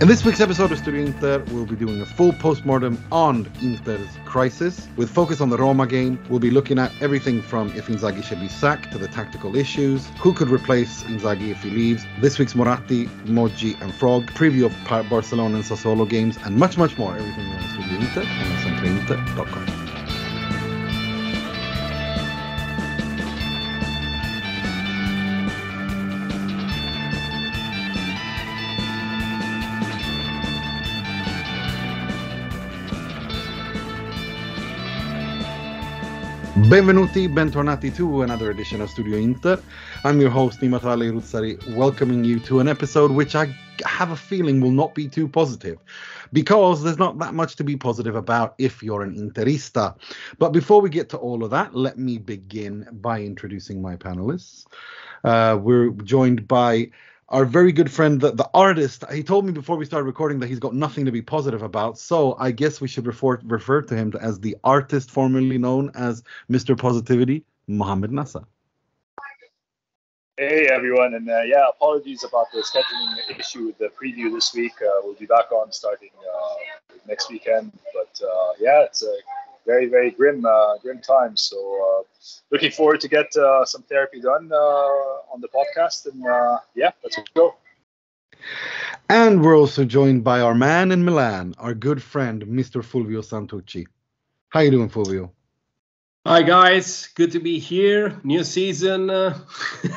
In this week's episode of Studio Inter, we'll be doing a full postmortem on Inter's crisis. With focus on the Roma game, we'll be looking at everything from if Inzaghi should be sacked to the tactical issues, who could replace Inzaghi if he leaves, this week's Moratti, Moggi and Frog, preview of Barcelona and Sassuolo games, and much, much more. Everything on Studio Inter and SempreInter.com. Benvenuti, bentornati to another edition of Studio Inter. I'm your host, Nima Tavallaey Roodsari, welcoming you to an episode which I have a feeling will not be too positive because there's not that much to be positive about if you're an Interista. But before we get to all of that, let me begin by introducing my panelists. Uh, we're joined by our very good friend, the, the artist, he told me before we started recording that he's got nothing to be positive about. So I guess we should refer refer to him as the artist formerly known as Mr. Positivity, Mohamed Nassar. Hey everyone, and uh, yeah, apologies about the scheduling issue with the preview this week. Uh, we'll be back on starting uh, next weekend, but uh, yeah, it's a very very grim uh, grim times. So uh, looking forward to get uh, some therapy done uh, on the podcast, and uh, yeah, let's go. And we're also joined by our man in Milan, our good friend, Mr. Fulvio Santucci. How you doing, Fulvio? Hi guys, good to be here. New season uh,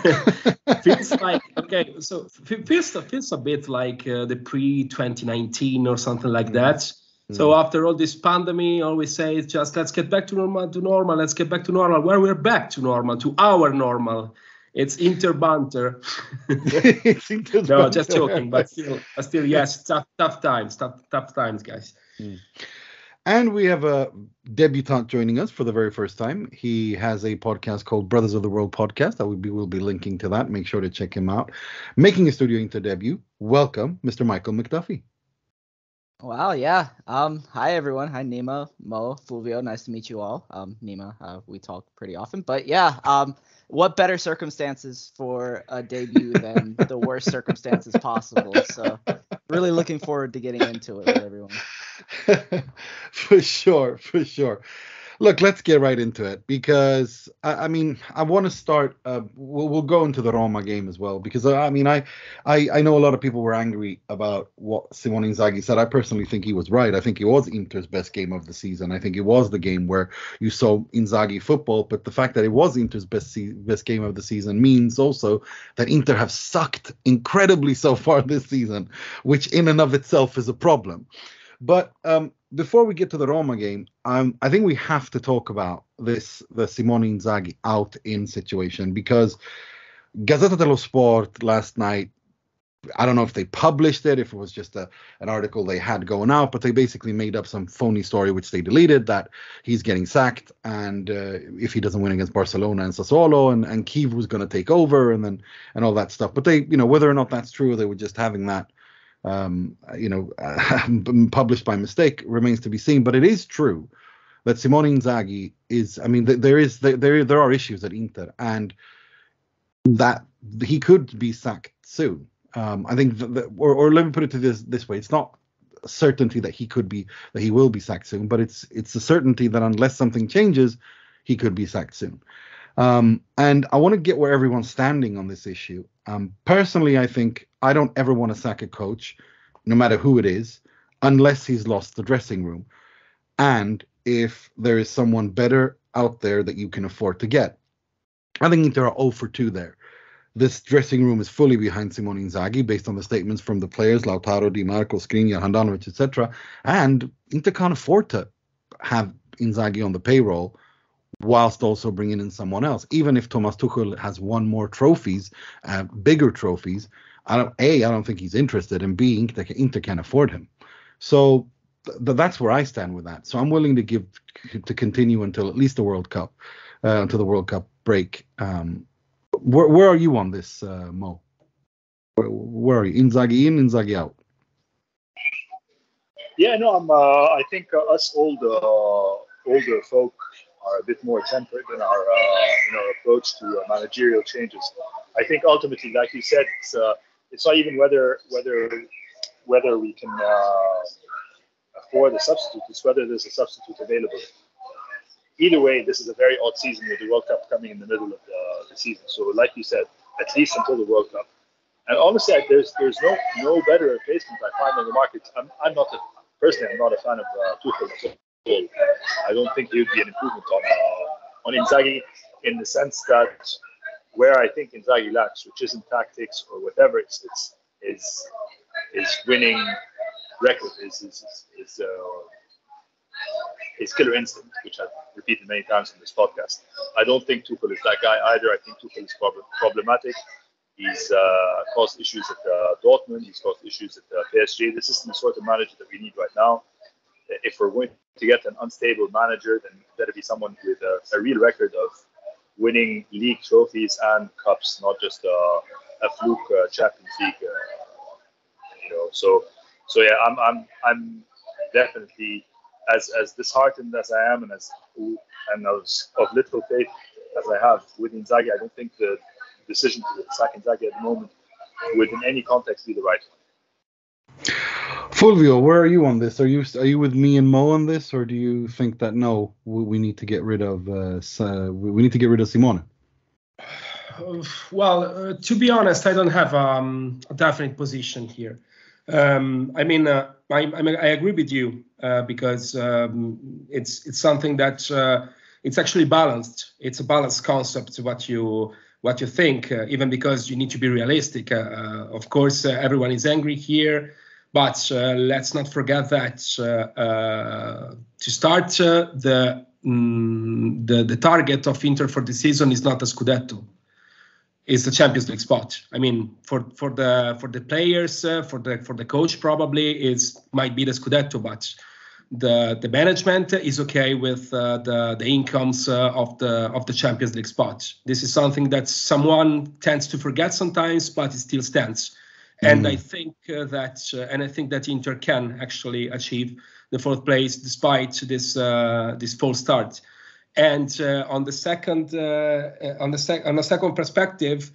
feels like okay, so feels feels a bit like uh, the pre 2019 or something like that. So hmm. after all this pandemic, always say it's just let's get back to normal, to normal, let's get back to normal. Where we're back to normal, to our normal. It's inter banter. it's no, just joking, but still, but still, yes, tough, tough times, tough, tough times, guys. Mm. And we have a debutant joining us for the very first time. He has a podcast called Brothers of the World Podcast. That will be, will be linking to that. Make sure to check him out. Making a studio inter debut. Welcome, Mr. Michael McDuffie. Wow, yeah. Um, hi everyone. Hi Nima, Mo, Fulvio. Nice to meet you all. Um, Nima, uh, we talk pretty often, but yeah. Um, what better circumstances for a debut than the worst circumstances possible? So, really looking forward to getting into it with everyone. for sure, for sure look, let's get right into it because I, I mean I want to start. Uh, we'll, we'll go into the Roma game as well because uh, I mean I, I I know a lot of people were angry about what Simone Inzaghi said. I personally think he was right. I think it was Inter's best game of the season. I think it was the game where you saw Inzaghi football. But the fact that it was Inter's best se- best game of the season means also that Inter have sucked incredibly so far this season, which in and of itself is a problem. But um, before we get to the Roma game, um, I think we have to talk about this the Simone Inzaghi out in situation because Gazzetta dello Sport last night. I don't know if they published it, if it was just a, an article they had going out, but they basically made up some phony story which they deleted that he's getting sacked, and uh, if he doesn't win against Barcelona and Sassuolo, and and Chivu was going to take over, and then and all that stuff. But they, you know, whether or not that's true, they were just having that um, you know, published by mistake remains to be seen. But it is true that Simone Inzaghi is. I mean, there is there there are issues at Inter, and that he could be sacked soon. Um, I think, or, or let me put it to this this way: it's not a certainty that he could be that he will be sacked soon, but it's it's a certainty that unless something changes, he could be sacked soon. Um, and I want to get where everyone's standing on this issue. Um, personally, I think I don't ever want to sack a coach, no matter who it is, unless he's lost the dressing room. And if there is someone better out there that you can afford to get. I think there are 0 for 2 there. This dressing room is fully behind Simone Inzaghi based on the statements from the players, Lautaro, Di Marco, Skriniar, Handanovic, etc. And Inter can't afford to have Inzaghi on the payroll whilst also bringing in someone else. Even if Thomas Tuchel has won more trophies, uh, bigger trophies, I don't, A, I don't think he's interested, and B, Inter, Inter can afford him. So th- that's where I stand with that. So I'm willing to give to continue until at least the World Cup, uh, until the World Cup break. Um, where, where are you on this, uh, Mo? Where, where, are you? Inzaghi in, Inzaghi out? Yeah, no, I'm. Uh, I think uh, us old, uh, older folk are a bit more tempered in our uh, in our approach to uh, managerial changes. I think ultimately, like you said, it's uh, it's not even whether whether whether we can afford a substitute. It's whether there's a substitute available. Either way, this is a very odd season with the World Cup coming in the middle of the, the season. So, like you said, at least until the World Cup. And honestly, there's there's no no better replacement I find on the market. I'm, I'm not a, personally I'm not a fan of uh, Tuchel. I don't think he would be an improvement on uh, on Inzaghi in the sense that where I think Inzaghi lacks, which isn't tactics or whatever, it's it's is is winning record is is is, uh, his killer instinct, which I've repeated many times in this podcast. I don't think Tuchel is that guy either. I think Tuchel is prob- problematic. He's uh, caused issues at uh, Dortmund. He's caused issues at uh, PSG. This isn't the sort of manager that we need right now. If we're going to get an unstable manager, then better be someone with a, a real record of winning league trophies and cups, not just uh, a fluke uh, Champions League. Uh, you know, so so yeah, I'm I'm I'm definitely as as disheartened as I am and as and as of little faith as I have with Inzaghi. I don't think the decision to sack Inzaghi at the moment would in any context be the right one. Fulvio, where are you on this? Are you are you with me and Mo on this, or do you think that no, we, need to get rid of uh, we need to get rid of Simone? Well, uh, to be honest, I don't have um, a definite position here. Um, I mean, uh, I, I, mean, I agree with you uh, because um, it's it's something that uh, it's actually balanced. It's a balanced concept. What you what you think, uh, even because you need to be realistic. of course, everyone is angry here. But uh, let's not forget that uh, uh, to start the, mm, the the target of Inter for the season is not a Scudetto is the Champions League spot. I mean, for for the for the players, uh, for the for the coach, probably is might be the Scudetto, but the the management is okay with uh, the the incomes uh, of the of the Champions League spot. This is something that someone tends to forget sometimes, but it still stands. And I mm. think uh, that, uh, and I think that Inter can actually achieve the fourth place despite this uh, this false start. And uh, on the second uh, on the sec- on the second perspective,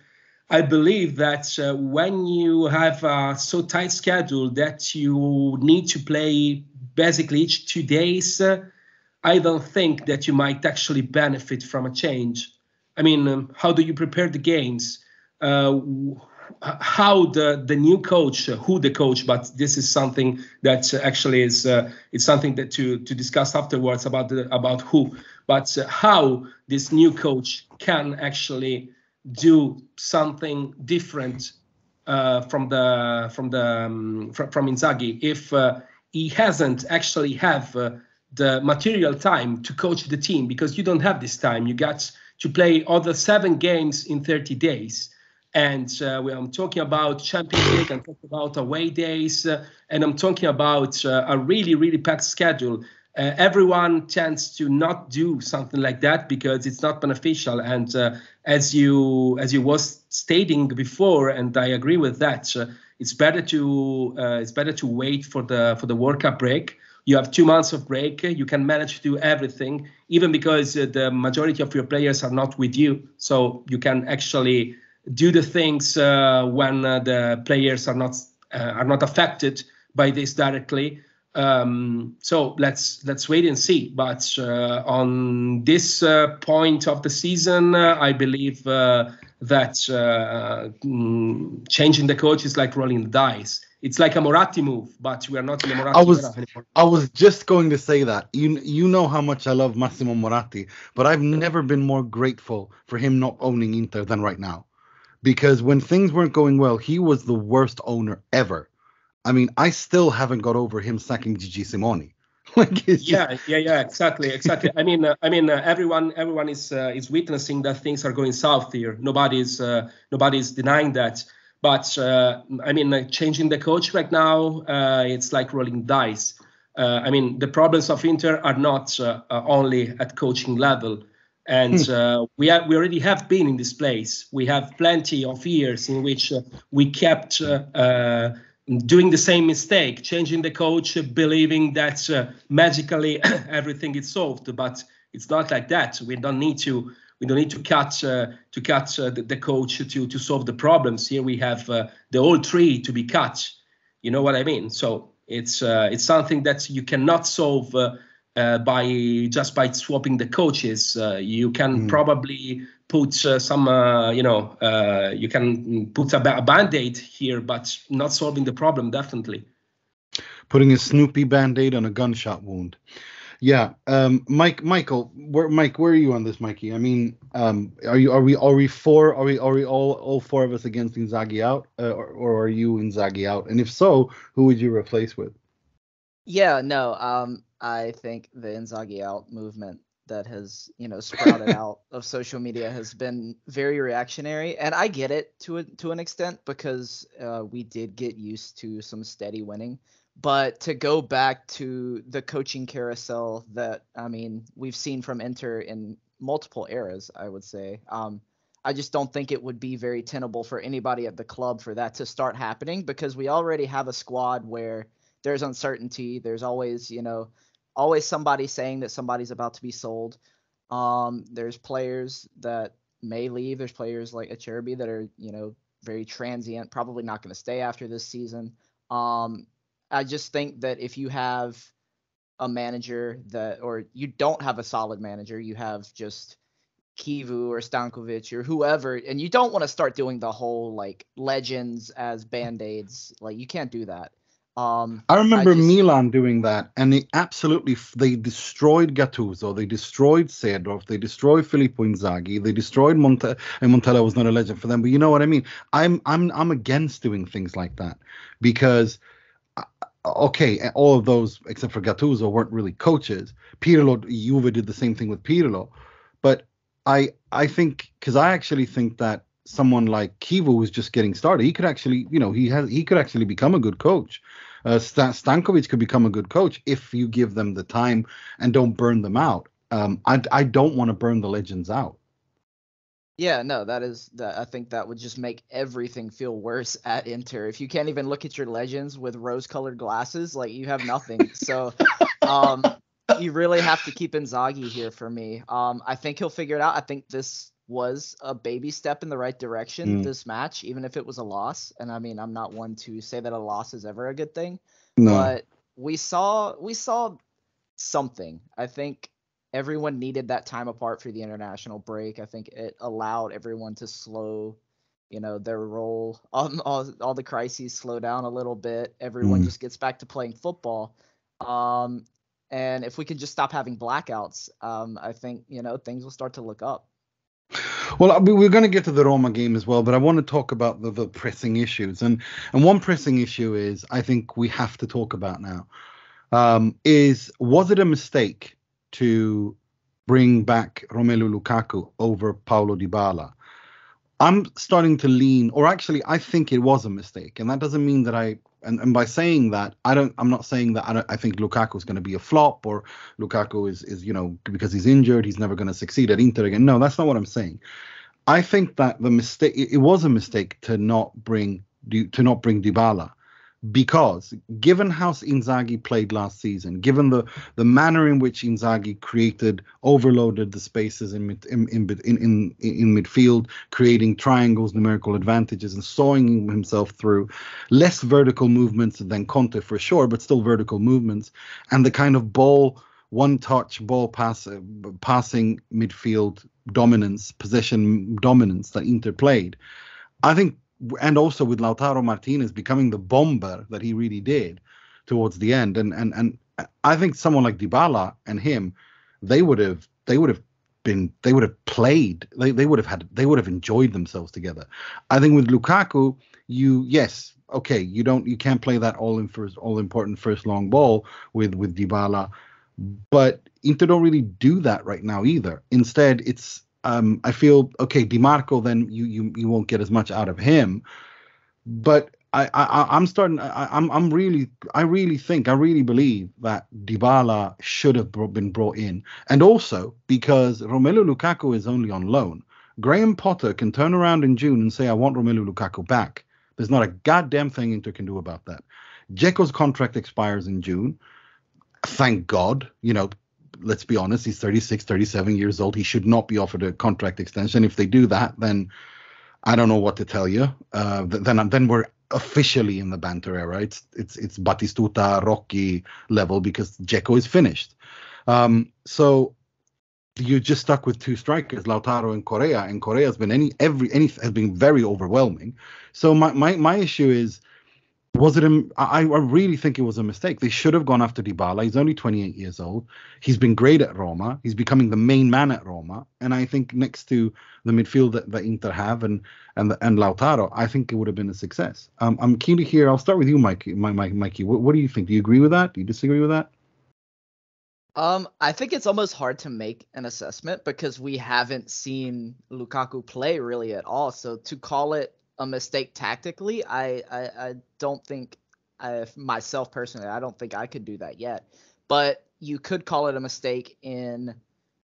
I believe that uh, when you have a so tight schedule that you need to play basically each two days, I don't think that you might actually benefit from a change. I mean, um, how do you prepare the games? How the the new coach, who the coach, but this is something that actually is uh, it's something that to to discuss afterwards about the about who, but uh, how this new coach can actually do something different uh, from the from the um, from, from Inzaghi if uh, he hasn't actually have uh, the material time to coach the team because you don't have this time. You got to play other seven games in 30 days and uh, I'm talking about Champions League, I'm talking about away days, uh, and I'm talking about uh, a really, really packed schedule. Uh, everyone tends to not do something like that because it's not beneficial. And uh, as you as you was stating before, and I agree with that, uh, it's better to it's better to wait for the for the World Cup break. You have two months of break. You can manage to do everything, even because the majority of your players are not with you. So you can actually do the things uh, when uh, the players are not uh, are not affected by this directly. Um, so let's let's wait and see. But uh, on this uh, point of the season, uh, I believe that mm, changing the coach is like rolling the dice. It's like a Moratti move, but we are not in the Moratti I was I was just going to say that. You you know how much I love Massimo Moratti, but I've never been more grateful for him not owning Inter than right now because when things weren't going well, he was the worst owner ever. I mean, I still haven't got over him sacking Gigi Simoni. like yeah, yeah, yeah, exactly, exactly. I mean, uh, I mean, uh, everyone, everyone is uh, is witnessing that things are going south here. Nobody's uh, nobody's denying that. But uh, I mean, uh, changing the coach right now, it's like rolling dice. I mean, the problems of Inter are not only at coaching level and hmm. uh, we have, we already have been in this place. We have plenty of years in which uh, we kept uh, uh doing the same mistake, changing the coach, believing that uh, magically everything is solved. But it's not like that. We don't need to we don't need to cut uh, to cut the, the, coach to to solve the problems. Here we have the whole tree to be cut. You know what I mean? So it's uh, it's something that you cannot solve uh, uh, by just by swapping the coaches. Uh, you can mm. probably put uh, some, uh, you know, you can put a, a band-aid here, but not solving the problem definitely. Putting a Snoopy band-aid on a gunshot wound. Yeah, um, Mike, Michael, where, Mike, where are you on this, Mikey? I mean, um, are you, are we, are we four, are we, are we all, all four of us against Inzaghi out, uh, or, or are you Inzaghi out? And if so, who would you replace with? Yeah, no, um, I think the Inzaghi out movement that has, you know, sprouted out of social media has been very reactionary, and I get it to a, to an extent because uh, we did get used to some steady winning. But to go back to the coaching carousel that I mean we've seen from Inter in multiple eras, I would say. Um, I just don't think it would be very tenable for anybody at the club for that to start happening because we already have a squad where there's uncertainty. There's always, you know, always somebody saying that somebody's about to be sold. Um, there's players that may leave. There's players like Acerbi that are, you know, very transient, probably not going to stay after this season. Um, I just think that if you have a manager that, or you don't have a solid manager, you have just Chivu or Stankovic or whoever, and you don't want to start doing the whole like legends as band aids. Like you can't do that. Um, I remember I just, Milan doing that, and they absolutely they destroyed Gattuso, they destroyed Seedorf, they destroyed Filippo Inzaghi, they destroyed Monte. And Montella was not a legend for them, but you know what I mean. I'm I'm I'm against doing things like that because uh, okay, all of those except for Gattuso weren't really coaches. Pirlo, Juve did the same thing with Pirlo, but I I think because I actually think that someone like Chivu was just getting started, he could actually, you know, he has he could actually become a good coach uh, Stankovic could become a good coach if you give them the time and don't burn them out. Um, I, I don't want to burn the legends out. Yeah, no, that is that. I think that would just make everything feel worse at Inter. If you can't even look at your legends with rose-colored glasses, like you have nothing. so, um, you really have to keep Inzaghi here for me. Um, I think he'll figure it out. I think this was a baby step in the right direction mm. this match, even if it was a loss. And I mean, I'm not one to say that a loss is ever a good thing, no. but we saw we saw something. I think everyone needed that time apart for the international break. I think it allowed everyone to slow, you know, their role. Um, all, all the crises slow down a little bit. Everyone mm. just gets back to playing football. Um, and if we can just stop having blackouts, um, I think you know things will start to look up. Well, we're going to get to the Roma game as well, but I want to talk about the, the pressing issues. And and one pressing issue is I think we have to talk about now um, is was it a mistake to bring back Romelu Lukaku over Paulo Dybala? I'm starting to lean, or actually, I think it was a mistake, and that doesn't mean that I and, and by saying that, I don't. I'm not saying that I don't. I think Lukaku is going to be a flop or Lukaku is is you know because he's injured, he's never going to succeed at Inter again. No, that's not what I'm saying. I think that the mistake it, it was a mistake to not bring to not bring Dybala because given how Inzaghi played last season, given the the manner in which Inzaghi created, overloaded the spaces in in in in, in midfield, creating triangles, numerical advantages, and sawing himself through, less vertical movements than Conte for sure, but still vertical movements, and the kind of ball one touch ball pass passing midfield dominance, possession dominance that Inter played. I think and also with Lautaro Martinez becoming the bomber that he really did towards the end. And and and I think someone like Dybala and him, they would have they would have been they would have played they, they would have had they would have enjoyed themselves together. I think with Lukaku, you yes okay you don't you can't play that all in first all important first long ball with with Dybala, but Inter don't really do that right now either. Instead, it's um, I feel okay, Dimarco. Then you you you won't get as much out of him, but I, I I'm starting. I, I'm I'm really I really think I really believe that Dybala should have been brought in, and also because Romelu Lukaku is only on loan. Graham Potter can turn around in June and say, "I want Romelu Lukaku back." There's not a goddamn thing Inter can do about that. Dzeko's contract expires in June. Thank God, you know, let's be honest, he's 36, 37 years old. He should not be offered a contract extension. If they do that, then I don't know what to tell you. Uh, then then we're officially in the banter era. It's it's it's Batistuta Rocky level because Dzeko is finished. Um, so you're just stuck with two strikers, Lautaro and Correa, and Correa has been any every any has been very overwhelming. So my my my issue is was it a, I, I really think it was a mistake. They should have gone after Dybala. He's only 28 years old. He's been great at Roma. He's becoming the main man at Roma. And I think next to the midfield that, that Inter have and and and Lautaro, I think it would have been a success. Um, I'm keen to hear. I'll start with you, Mikey. My, my, Mikey, what, what do you think? Do you agree with that? Do you disagree with that? Um, I think it's almost hard to make an assessment because we haven't seen Lukaku play really at all. So to call it a mistake tactically, I I, I don't think I, myself personally, I don't think I could do that yet. But you could call it a mistake in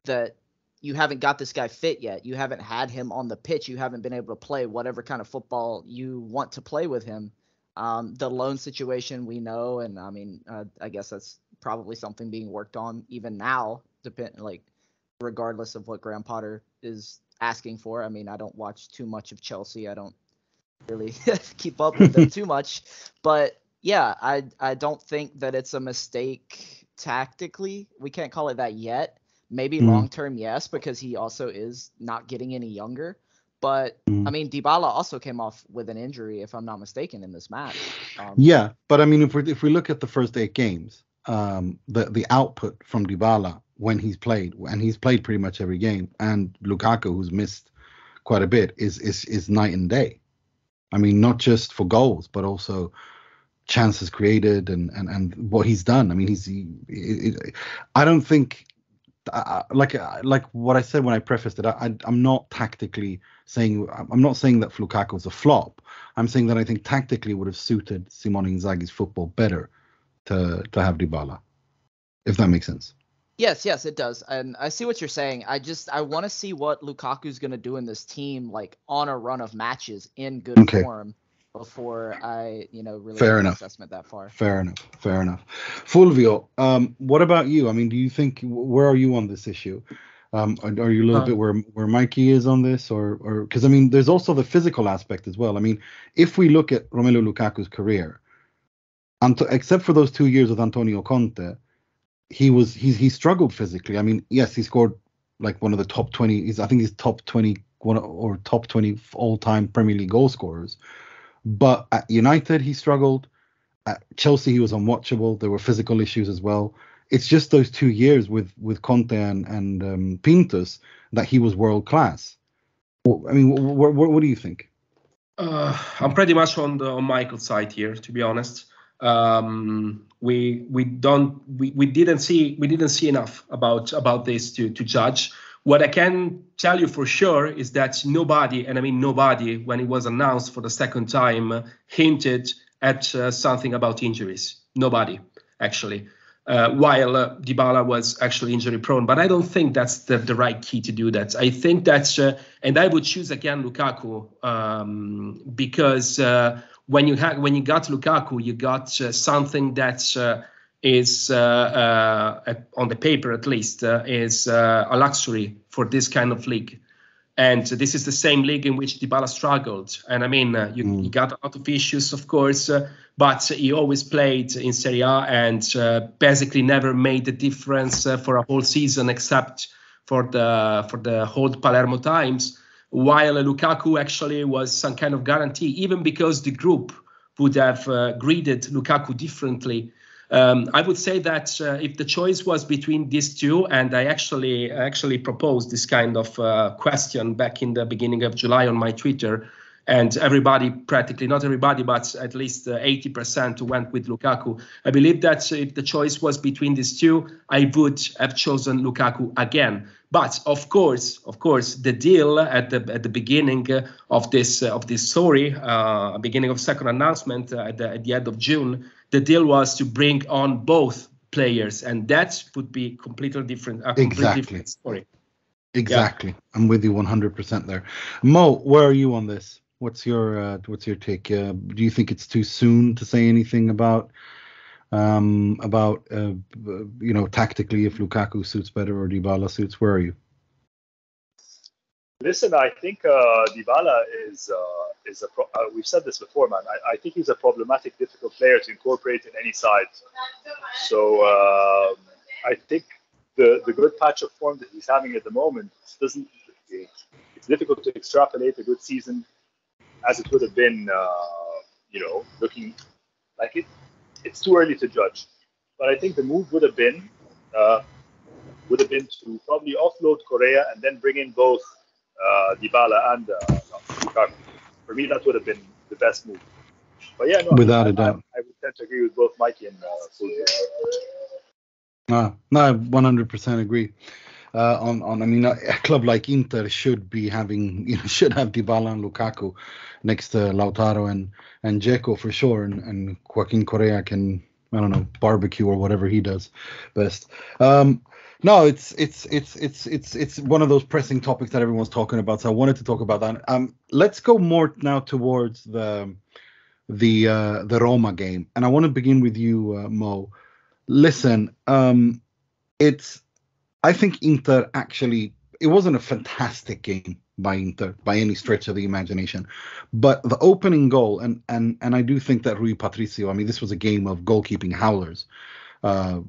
that you haven't got this guy fit yet. You haven't had him on the pitch. You haven't been able to play whatever kind of football you want to play with him. Um, the loan situation we know, and I mean, uh, I guess that's probably something being worked on even now. Depend like, regardless of what Graham Potter is asking for. I mean, I don't watch too much of Chelsea. I don't really keep up with them too much. But yeah, I I don't think that it's a mistake tactically. We can't call it that yet. Maybe mm. long term, yes, because he also is not getting any younger. But mm. I mean, Dybala also came off with an injury, if I'm not mistaken, in this match. Um, yeah, but I mean, if we if we look at the first eight games, um, the the output from Dybala when he's played, and he's played pretty much every game, and Lukaku, who's missed quite a bit, is is is night and day. I mean, not just for goals, but also chances created and and and what he's done. I mean, he's. He, it, I don't think. Uh, like like what I said when I prefaced it, I, am not tactically saying I'm not saying that Lukaku was a flop. I'm saying that I think tactically would have suited Simone Inzaghi's football better to to have Dybala, if that makes sense. Yes, yes, it does. And I see what you're saying. I just I want to see what Lukaku's going to do in this team like on a run of matches in good okay. form before I, you know, really fair enough assessment that far. Fair enough. Fair enough. Fulvio, um, what about you? I mean, do you think where are you on this issue? Um, are, are you a little uh, bit where where Mikey is on this, or or because I mean, there's also the physical aspect as well. I mean, if we look at Romelu Lukaku's career, Anto- except for those two years with Antonio Conte, he was he he struggled physically. I mean, yes, he scored like one of the top 20. He's I think he's top 20 one or top 20 all-time Premier League goal scorers. But at United, he struggled. At Chelsea, he was unwatchable. There were physical issues as well. It's just those two years with with Conte and and um, Pintus that he was world class. I mean, what, what, what do you think? Uh, I'm pretty much on the on Michael's side here, to be honest um, we we don't we, we didn't see we didn't see enough about about this to to judge. What I can tell you for sure is that nobody, and I mean nobody, when it was announced for the second time, hinted at uh, something about injuries. Nobody, actually. Uh, while uh, Dybala was actually injury prone, but I don't think that's the, the right key to do that. I think that's, uh, and I would choose again Lukaku um, because uh, when you have when you got Lukaku, you got uh, something that uh, is uh, uh on the paper at least uh, is uh, a luxury for this kind of league. And this is the same league in which Dybala struggled. And I mean, you, mm. you, got a lot of issues, of course, but he always played in Serie A and basically never made the difference for a whole season, except for the for the whole Palermo times while Lukaku actually was some kind of guarantee, even because the group would have uh, greeted Lukaku differently. Um, I would say that uh, if the choice was between these two, and I actually actually proposed this kind of uh, question back in the beginning of July on my Twitter, and everybody, practically not everybody, but at least 80% uh, went with Lukaku. I believe that if the choice was between these two, I would have chosen Lukaku again. But of course, of course, the deal at the at the beginning of this uh, of this story, uh, beginning of second announcement uh, at, the, at the end of June, the deal was to bring on both players, and that would be completely different. A completely exactly. different story. Exactly, yeah. I'm with you 100% there. Mo, where are you on this? What's your uh, what's your take? Uh, do you think it's too soon to say anything about um, about uh, you know tactically if Lukaku suits better or Dybala suits? Where are you? Listen, I think uh, Dybala is uh, is a. Pro- uh, we've said this before, man. I, I, think he's a problematic, difficult player to incorporate in any side. So uh, I think the the good patch of form that he's having at the moment doesn't. It's difficult to extrapolate a good season as it would have been. Uh, you know, looking like it. It's too early to judge, but I think the move would have been uh, would have been to probably offload Correa and then bring in both uh, Dybala and uh, Lukaku. For me, that would have been the best move. But yeah, no, without I, a doubt, I, I, would tend to agree with both Mikey and uh, No, no, I 100% agree. Uh, on, on, I mean, a club like Inter should be having, you know, should have Dybala and Lukaku next to Lautaro and and Dzeko for sure, and, and Joaquin Correa can, I don't know, barbecue or whatever he does best. Um, no, it's it's it's it's it's it's one of those pressing topics that everyone's talking about. So I wanted to talk about that. Um, let's go more now towards the the uh, the Roma game, and I want to begin with you, uh, Mo. Listen, um, it's I think Inter actually it wasn't a fantastic game by Inter by any stretch of the imagination, but the opening goal and and and I do think that Rui Patricio. I mean, this was a game of goalkeeping howlers. Uh,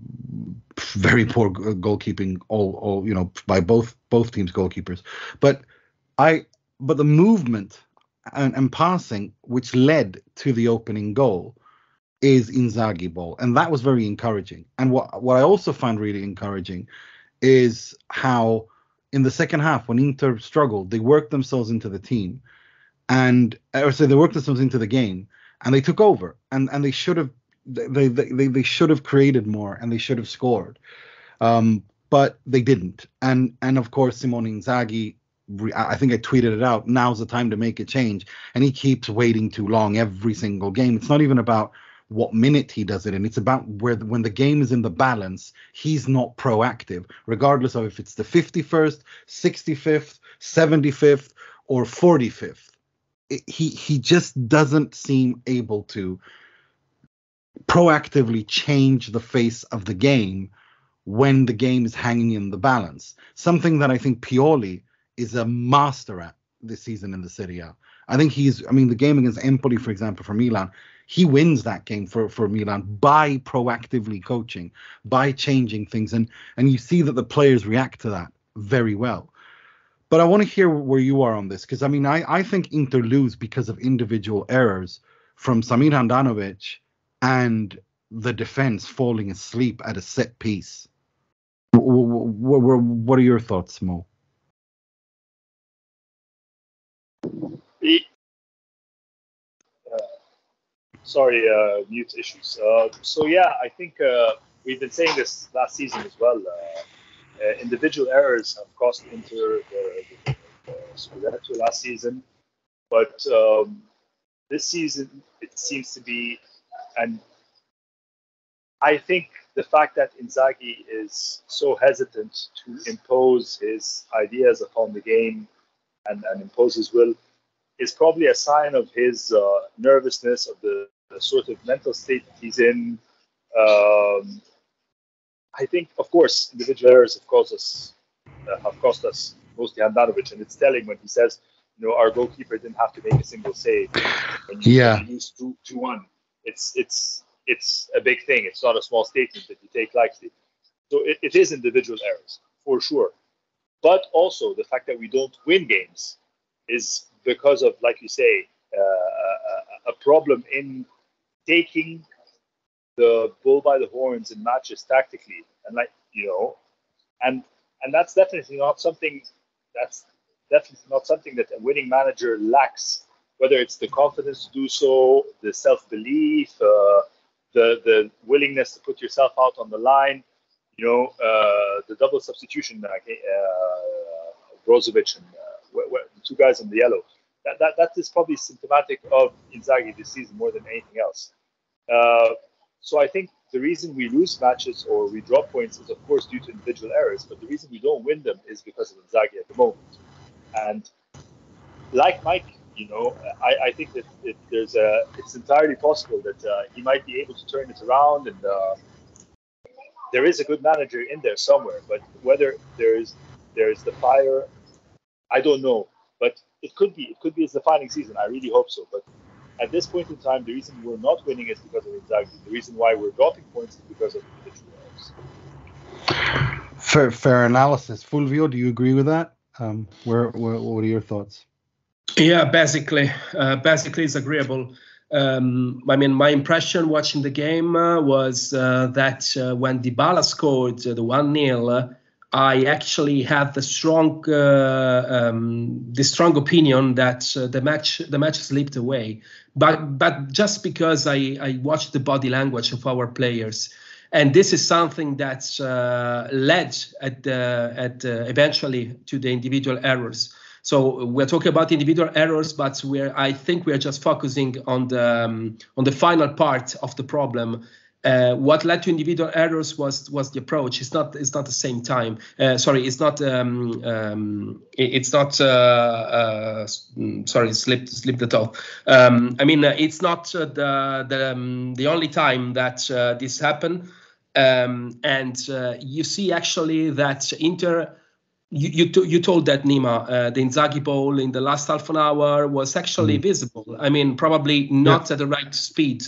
very poor goalkeeping, all, all you know, by both both teams' goalkeepers. But I, but the movement and, and passing which led to the opening goal is Inzaghi ball, and that was very encouraging. And what what I also find really encouraging is how in the second half when Inter struggled, they worked themselves into the team, and or say they worked themselves into the game, and they took over, and and they should have they they they should have created more and they should have scored, um, but they didn't. And and of course Simone Inzaghi, I think I tweeted it out. Now's the time to make a change, and he keeps waiting too long every single game. It's not even about what minute he does it in. It's about where the, when the game is in the balance, he's not proactive, regardless of if it's the 51st, 65th, 75th, or 45th. It, he he just doesn't seem able to proactively change the face of the game when the game is hanging in the balance. Something that I think Pioli is a master at this season in the Serie A. I think he's, I mean, the game against Empoli, for example, for Milan, he wins that game for, for Milan by proactively coaching, by changing things. And, and you see that the players react to that very well. But I want to hear where you are on this, because I mean, I, I think Inter lose because of individual errors from Samir Handanovic and the defense falling asleep at a set piece. What, are your thoughts, Mo? Uh, sorry, uh, mute issues. Uh, so yeah, I think uh, we've been saying this last season as well. Uh, uh, individual errors have cost Inter the, the, the Scudetto last season, but um, this season it seems to be and I think the fact that Inzaghi is so hesitant to impose his ideas upon the game and, and impose his will is probably a sign of his uh, nervousness, of the, the, sort of mental state he's in. Um, I think, of course, individual errors have cost us, uh, have cost us mostly Handanovic, and it's telling when he says, you know, our goalkeeper didn't have to make a single save when you yeah. lose two, two one it's it's it's a big thing. It's not a small statement that you take lightly. So it, it is individual errors for sure, but also the fact that we don't win games is because of, like you say, uh, a problem in taking the bull by the horns in matches tactically, and like you know, and and that's definitely not something that's definitely not something that a winning manager lacks whether it's the confidence to do so, the self belief, uh, the the willingness to put yourself out on the line, you know, uh, the double substitution, uh, Brozovic and uh, the two guys in the yellow. That, that, that is probably symptomatic of Inzaghi this season more than anything else. Uh, so I think the reason we lose matches or we drop points is, of course, due to individual errors, but the reason we don't win them is because of Inzaghi at the moment. And like Mike you know, I, I think that it, there's a, it's entirely possible that uh, he might be able to turn it around, and uh, there is a good manager in there somewhere. But whether there's there's the fire, I don't know. But it could be it could be his defining season. I really hope so. But at this point in time, the reason we're not winning is because of Inzaghi. The reason why we're dropping points is because of individual errors. Fair, fair analysis. Fulvio, do you agree with that? Um, where, where, what are your thoughts? Yeah, basically, uh, basically it's agreeable. Um, I mean, my impression watching the game uh, was uh, that uh, when Dybala scored uh, the one 0 I actually had the strong, uh, um, the strong opinion that uh, the match, the match slipped away. But but just because I, I watched the body language of our players, and this is something that led at the, at eventually to the individual errors. So we're talking about individual errors, but we're I think we're just focusing on the um, on the final part of the problem. Uh, what led to individual errors was was the approach. It's not it's not the same time. Uh, sorry, it's not um, um, it's not uh, uh sorry slipped slipped the top. Um, I mean uh, it's not uh, the the um, the only time that this happened. Um, and you see actually that Inter you you, you told that Nima uh, the Inzaghi ball in the last half an hour was actually mm. visible. I mean, probably not yeah. at the right speed,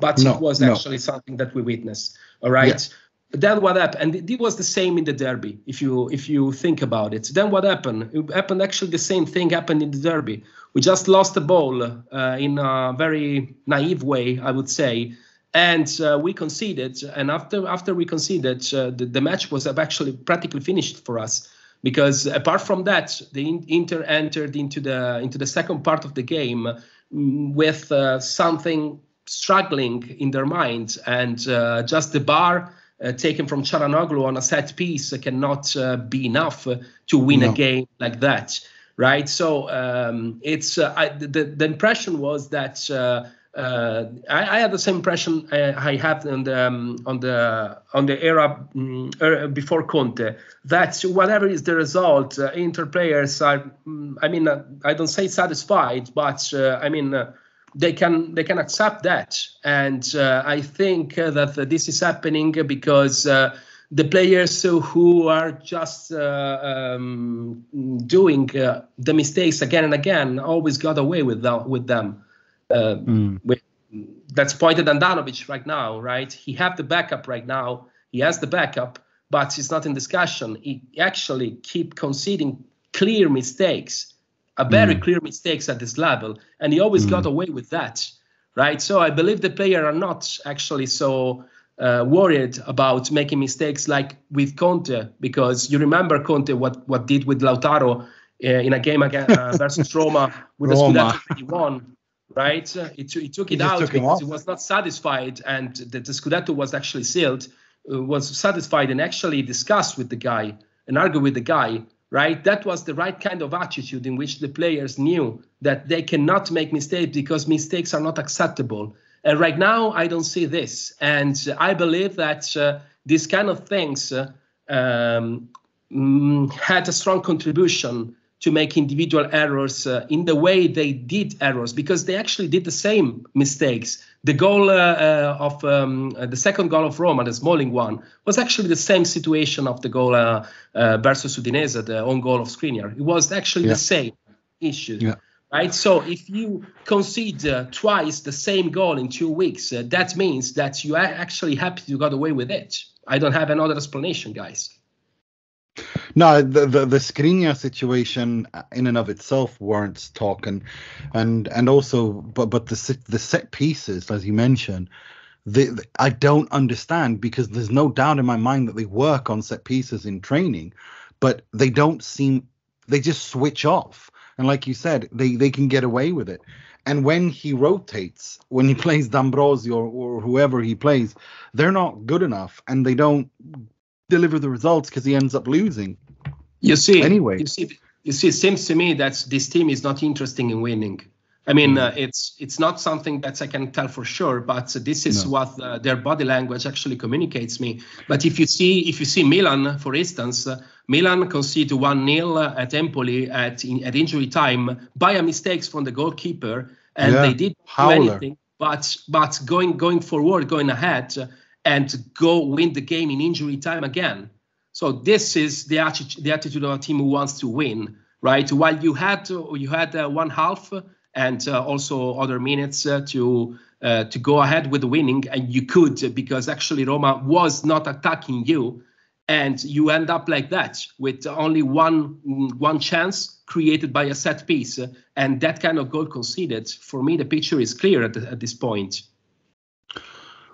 but no, it was actually no. something that we witnessed. All right. Yeah. Then what happened? And it was the same in the derby. If you if you think about it, then what happened? It happened actually the same thing happened in the derby. We just lost the ball uh, in a very naive way, I would say and uh, we conceded and after after we conceded uh, the, the match was actually practically finished for us because apart from that, the Inter entered into the into the second part of the game mm, with uh, something struggling in their minds, and uh, just the bar uh, taken from Calhanoglu on a set piece cannot uh, be enough to win no. a game like that, right? So um, it's uh, I, the the impression was that uh, uh, I, I, had the same impression uh, I had on the um, on the on the era um, before Conte that whatever is the result, uh, Inter players are. Mm, I mean, uh, I don't say satisfied, but uh, I mean they can they can accept that, and I think that this is happening because. the players who are just um, doing the mistakes again and again always got away with them, with them. Uh, mm. with, that's pointed at Handanovic right now, right? He have the backup right now. He has the backup, but it's not in discussion. He actually keep conceding clear mistakes, a very mm. clear mistakes at this level, and he always mm. got away with that, right? So I believe the player are not actually so uh, worried about making mistakes like with Conte, because you remember Conte what what did with Lautaro uh, in a game against uh, versus Roma with Roma. the Scudetto he won right? He, t- he took it out took because he was not satisfied, and the, the Scudetto was actually sealed. Uh, was satisfied and actually discussed with the guy and argued with the guy. Right, that was the right kind of attitude in which the players knew that they cannot make mistakes because mistakes are not acceptable. And right now, I don't see this, and I believe that uh, these kind of things uh, um, mm, had a strong contribution to make individual errors uh, in the way they did errors because they actually did the same mistakes. The goal uh, uh, of um, uh, the second goal of Roma, the Smalling one, was actually the same situation of the goal uh, uh, versus Udinese, the own goal of Skriniar. It was actually yeah. the same issue. Yeah. Right, so if you concede twice the same goal in two weeks, that means that you are actually happy you got away with it. I don't have another explanation, guys. No, the, the the Skriniar situation uh, in and of itself warrants talking, and and also, but but the the set pieces, as you mentioned, the, the, I don't understand because there's no doubt in my mind that they work on set pieces in training, but they don't seem they just switch off, and like you said, they they can get away with it. And when he rotates, when he plays D'Ambrosio or, or whoever he plays, they're not good enough, and they don't deliver the results because he ends up losing. You see, anyway, you see, you see, it seems to me that this team is not interested in winning. I mean, mm. uh, it's it's not something that I can tell for sure, but this is no. what uh, their body language actually communicates me. But if you see if you see Milan, for instance, uh, Milan conceded one 0 at Empoli at in, at injury time by a mistakes from the goalkeeper, and yeah. they did do anything. But but going going forward, going ahead, and go win the game in injury time again. So this is the attitude, the attitude of a team who wants to win, right? While you had you had uh, one half and uh, also other minutes uh, to to go ahead with the winning, and you could because actually Roma was not attacking you, and you end up like that with only one one chance created by a set piece, and that kind of goal conceded. For me, the picture is clear at, at this point.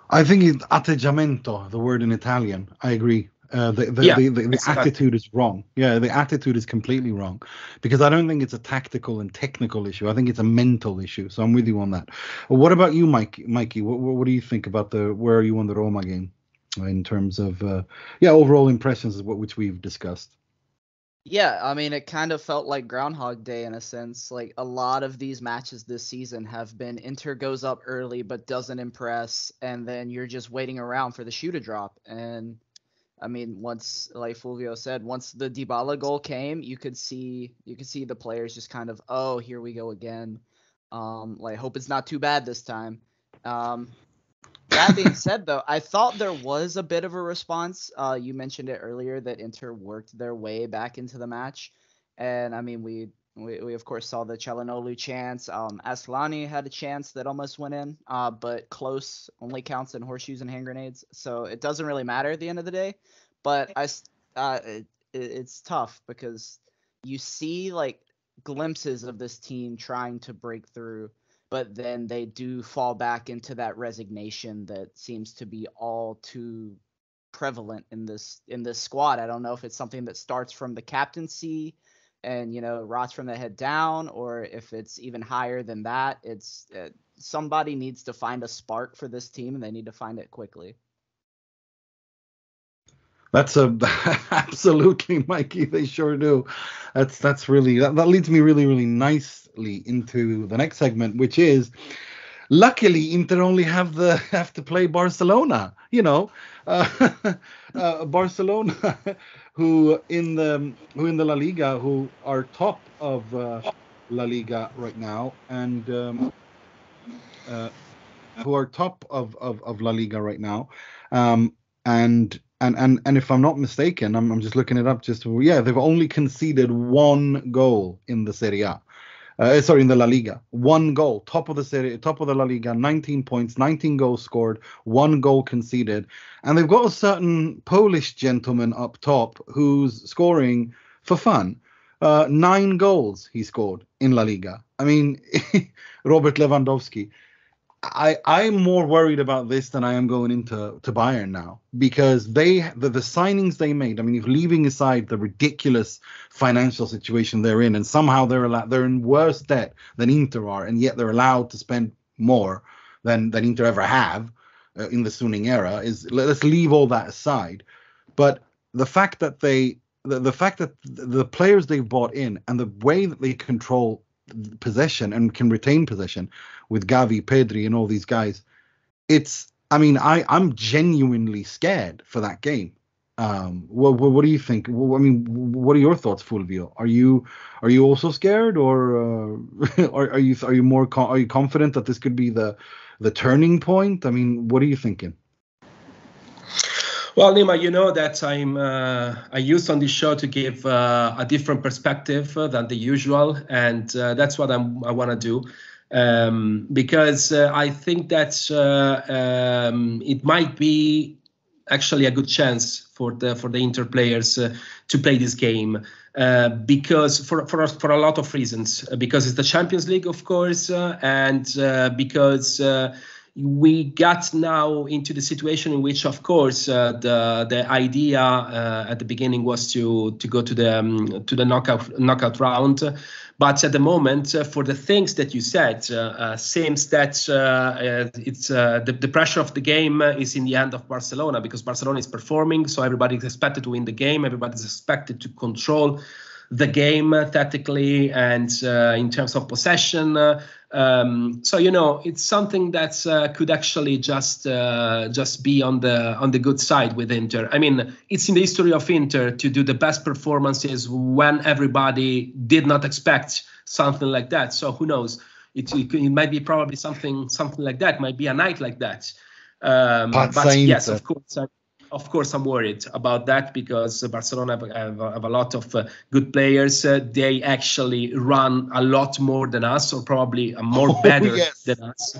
I think it's atteggiamento, the word in Italian. I agree. Uh, the the, yeah, the, the, the attitude is wrong. Yeah, the attitude is completely wrong because I don't think it's a tactical and technical issue. I think it's a mental issue. So I'm with you on that. What about you, Mike? Mikey, what, what do you think about the where are you on the Roma game in terms of uh, yeah overall impressions of what which we've discussed? Yeah, I mean, it kind of felt like Groundhog Day in a sense. Like a lot of these matches this season have been Inter goes up early but doesn't impress, and then you're just waiting around for the shoe to drop. And I mean, once like Fulvio said, once the Dybala goal came, you could see you could see the players just kind of, oh, here we go again. Um, like hope it's not too bad this time. Um, that being said, though, I thought there was a bit of a response. Uh, you mentioned it earlier that Inter worked their way back into the match, and I mean, we we, we of course saw the Calhanoglu chance. Um, Asllani had a chance that almost went in, uh, but close only counts in horseshoes and hand grenades, so it doesn't really matter at the end of the day. But I, uh, it, it's tough because you see like glimpses of this team trying to break through, but then they do fall back into that resignation that seems to be all too prevalent in this in this squad. I don't know if it's something that starts from the captaincy and you know rots from the head down or if it's even higher than that it's uh, somebody needs to find a spark for this team and they need to find it quickly that's a absolutely mikey. They sure do. That's that's really that, that leads me really really nicely into the next segment which is luckily Inter only have the have to play Barcelona. You know, uh, uh, Barcelona, who in the who in the La Liga, who are top of uh, La Liga right now, and um, uh, who are top of, of, of La Liga right now, um, and and and and if I'm not mistaken, I'm, I'm just looking it up. Just yeah, they've only conceded one goal in the Serie A. Uh, sorry, in the La Liga, one goal, top of the city, top of the La Liga, 19 points, 19 goals scored, one goal conceded, and they've got a certain Polish gentleman up top who's scoring for fun. Uh, nine goals he scored in La Liga. I mean, Robert Lewandowski. I I'm more worried about this than I am going into to Bayern now because they the, the signings they made. I mean, if leaving aside the ridiculous financial situation they're in, and somehow they're allowed they're in worse debt than Inter are, and yet they're allowed to spend more than than Inter ever have uh, in the Suning era. Is let's leave all that aside, but the fact that they the, the fact that the players they've bought in and the way that they control possession and can retain possession with Gavi, Pedri, and all these guys. It's, I mean, I I'm genuinely scared for that game. Um, what, what, what do you think? I mean, what are your thoughts, Fulvio? Are you are you also scared, or uh, are, are you are you more are you confident that this could be the the turning point? I mean, what are you thinking? Well, Nima, you know that I'm uh, I used on this show to give uh, a different perspective uh, than the usual, and uh, that's what I'm, I want to do um, because uh, I think that uh, um, it might be actually a good chance for the for the Inter players to play this game. Uh, because for, for for a lot of reasons because it's the Champions League of course uh, and uh, because we got now into the situation in which, of course, uh, the the idea uh, at the beginning was to to go to the um, to the knockout knockout round, but at the moment, uh, for the things that you said, uh, uh, seems that it's the, the pressure of the game is in the hand of Barcelona because Barcelona is performing, so everybody is expected to win the game, everybody is expected to control the game tactically and uh, in terms of possession. Uh, um, so you know it's something that uh, could actually just uh, just be on the on the good side with Inter. I mean, it's in the history of Inter to do the best performances when everybody did not expect something like that. So who knows? It, it, it might be probably something something like that. Might be a night like that. Um, but yes, of course. I, of course, I'm worried about that because Barcelona have, have, have a lot of uh, good players. Uh, they actually run a lot more than us, or probably more Oh, better yes. than us.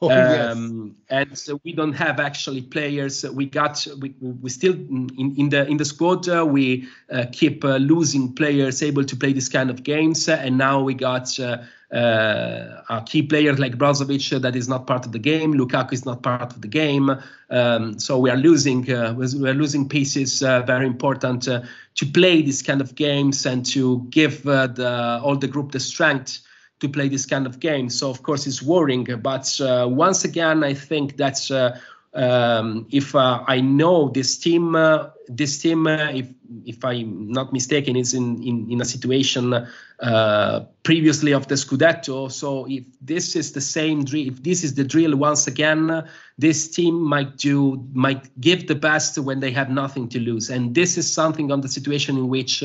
Oh, yes. um, and so we don't have actually players. We got we, we still in, in the in the squad uh, we uh, keep uh, losing players able to play this kind of games, and now we got. Uh, uh, a key player like Brozovic uh, that is not part of the game. Lukaku is not part of the game. Um, so we are losing we are losing pieces very important to play this kind of games and to give the all the group the strength to play this kind of game. So of course it's worrying. But uh, once again, I think that's uh, um, if uh, I know this team, uh, this team, uh, if if I'm not mistaken, is in in, in a situation uh, previously of the Scudetto. So if this is the same drill, if this is the drill once again, this team might do might give the best when they have nothing to lose, and this is something on the situation in which.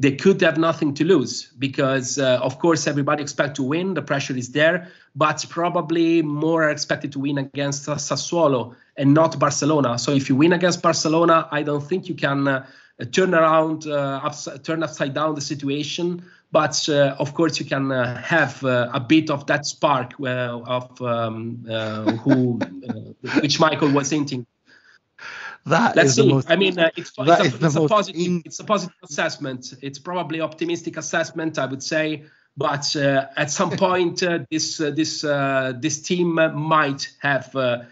They could have nothing to lose because, uh, of course, everybody expect to win. The pressure is there, but probably more are expected to win against Sassuolo and not Barcelona. So if you win against Barcelona, I don't think you can uh, turn around, uh, ups- turn upside down the situation. But uh, of course, you can uh, have uh, a bit of that spark of um, who, which Michael was hinting That Let's is the see. most. I mean, uh, it's, it's, a, it's a positive. in- It's a positive assessment. It's probably optimistic assessment, I would say. But uh, at some point, uh, this uh, this uh, this team might have uh,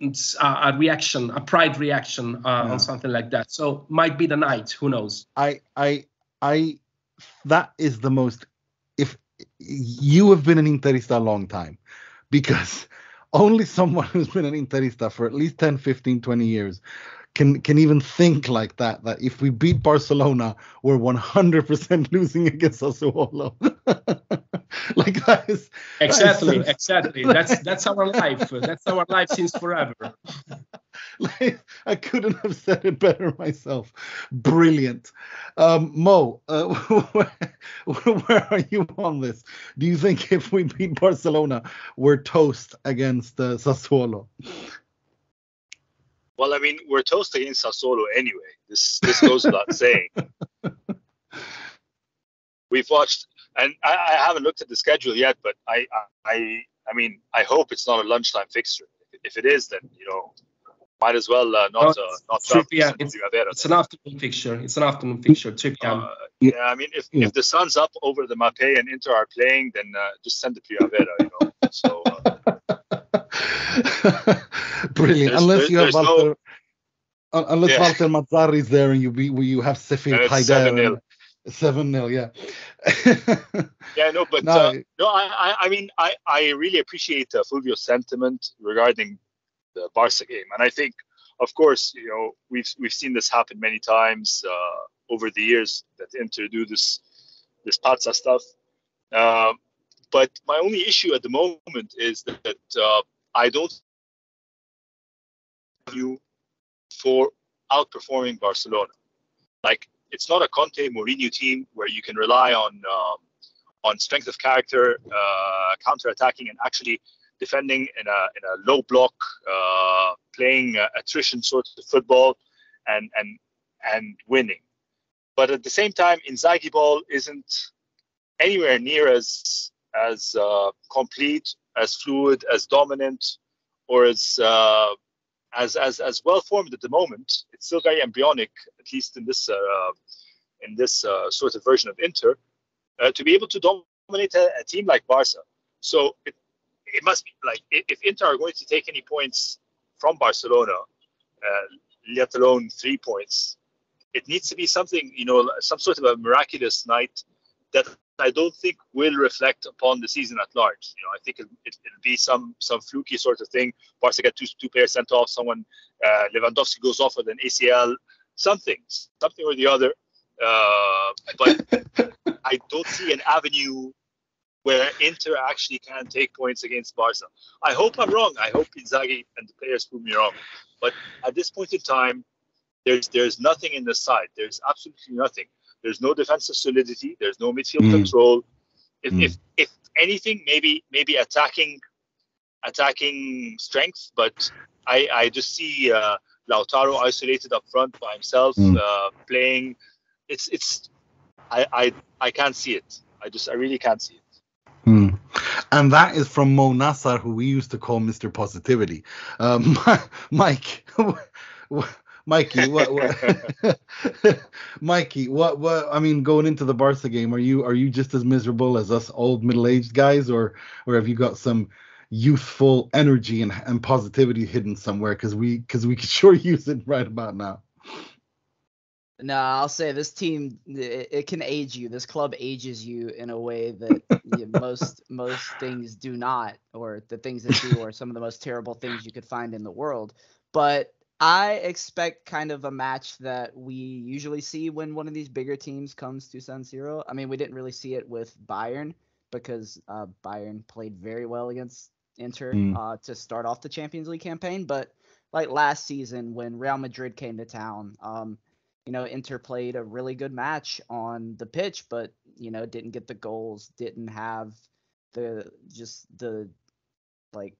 a, a reaction, a pride reaction uh, Yeah. on something like that. So might be the night. Who knows? I I I that is the most if you have been an Interista a long time because only someone who's been an Interista for at least 10 15 20 years can can even think like that that if we beat Barcelona we're 100% losing against Sassuolo like that is Exactly, so- exactly. That's that's our life. That's our life since forever. like, I couldn't have said it better myself. Brilliant. Um, Mo, uh, where, where are you on this? Do you think if we beat Barcelona, we're toast against uh, Sassuolo? Well, I mean, we're toast against Sassuolo anyway. This this goes without saying. We've watched, and I, I haven't looked at the schedule yet, but I, I, I mean, I hope it's not a lunchtime fixture. If it is, then you know, might as well uh, No, not uh, not it's three PM. to It's an afternoon fixture. It's an afternoon fixture. 3 p.m. Uh, Yeah. I mean, if, Yeah. if the sun's up over the Mapei and Inter are playing, then uh, just send the Primavera, you know. So uh, Brilliant. There's- unless there's- you have there's no- Walter, unless Yeah. Walter Mazzarri is there and you be you have Sefir Haider 7-0. and- 7-0, yeah. yeah, no, but No, uh, no, I, I, I mean, I, I really appreciate uh, Fulvio's sentiment regarding the Barca game, and I think, of course, you know, we've we've seen this happen many times uh, over the years that Inter do this this Pazza stuff. Uh, but my only issue at the moment is that, that uh, I don't you for outperforming Barcelona. Like it's not a Conte Mourinho team where you can rely on um, on strength of character, uh, counter attacking, and actually defending in a in a low block, uh, playing uh, attrition sort of football, and and and winning. But at the same time, Inzaghi ball isn't anywhere near as as uh, complete, as fluid, as dominant, or as uh, as as as well formed at the moment. It's still very embryonic, at least in this uh, in this uh, sort of version of Inter, uh, to be able to dominate a, a team like Barca. So it, it must be like if Inter are going to take any points from Barcelona, uh, let alone three points, it needs to be something you know, some sort of a miraculous night that I don't think will reflect upon the season at large. You know, I think it, it, it'll be some some fluky sort of thing. Barca get two two players sent off. Someone uh, Lewandowski goes off with an ACL. Something, something or the other. Uh, but I don't see an avenue where Inter actually can take points against Barca. I hope I'm wrong. I hope Inzaghi and the players prove me wrong. But at this point in time, there's there's nothing in the side. There's absolutely nothing. There's no defensive solidity. There's no midfield Mm. control. If, Mm. if if anything, maybe maybe attacking attacking strength, but I I just see uh, Lautaro isolated up front by himself, Mm. uh, playing. It's it's I, I I can't see it. I just I really can't see it. Hmm. And that is from Mo Nassar, who we used to call Mr. Positivity. Um, Mike, Mikey, what, what Mikey, what, what? I mean, going into the Barca game, are you are you just as miserable as us old middle-aged guys, or or have you got some youthful energy and, and positivity hidden somewhere? Because we because we could sure use it right about now. No, I'll say this team it, it can age you. This club ages you in a way that you- most most things do not, or the things that do are some of the most terrible things you could find in the world. But I expect kind of a match that we usually see when one of these bigger teams comes to San Siro. I mean, we didn't really see it with Bayern because uh, Bayern played very well against Inter Mm. uh, to start off the Champions League campaign. But like last season when Real Madrid came to town, um, you know, Inter played a really good match on the pitch, but you know, didn't get the goals, didn't have the just the like